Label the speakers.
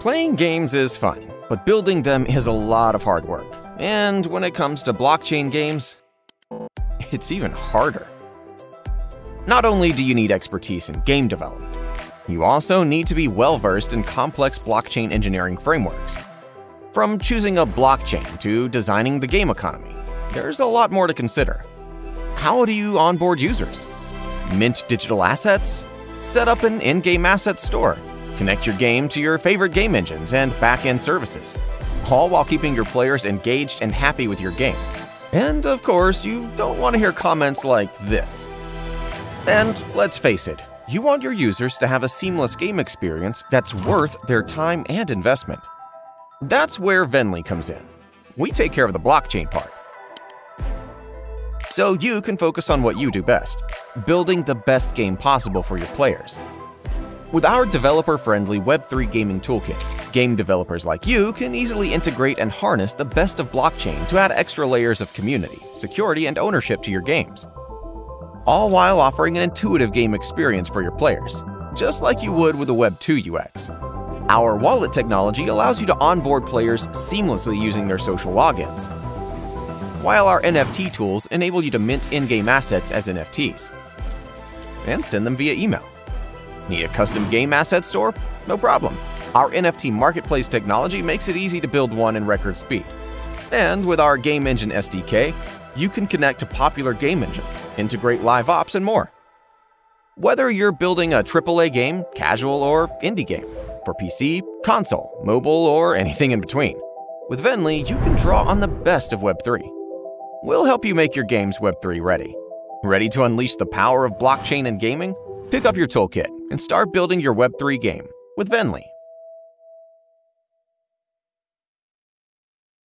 Speaker 1: Playing games is fun, but building them is a lot of hard work. And when it comes to blockchain games, it's even harder. Not only do you need expertise in game development, you also need to be well versed in complex blockchain engineering frameworks. From choosing a blockchain to designing the game economy, there's a lot more to consider. How do you onboard users? Mint digital assets? Set up an in game asset store? Connect your game to your favorite game engines and back end services, all while keeping your players engaged and happy with your game. And of course, you don't want to hear comments like this. And let's face it, you want your users to have a seamless game experience that's worth their time and investment. That's where Venly comes in. We take care of the blockchain part. So you can focus on what you do best, building the best game possible for your players. With our developer-friendly Web3 gaming toolkit, game developers like you can easily integrate and harness the best of blockchain to add extra layers of community, security, and ownership to your games. All while offering an intuitive game experience for your players, just like you would with a Web2 UX. Our wallet technology allows you to onboard players seamlessly using their social logins, while our NFT tools enable you to mint in-game assets as NFTs and send them via email. Need a custom game asset store? No problem. Our NFT marketplace technology makes it easy to build one in record speed. And with our Game Engine SDK, you can connect to popular game engines, integrate live ops, and more. Whether you're building a AAA game, casual, or indie game, for PC, console, mobile, or anything in between, with Venly, you can draw on the best of Web3. We'll help you make your games Web3 ready. Ready to unleash the power of blockchain and gaming? Pick up your toolkit and start building your Web3 game with Venly.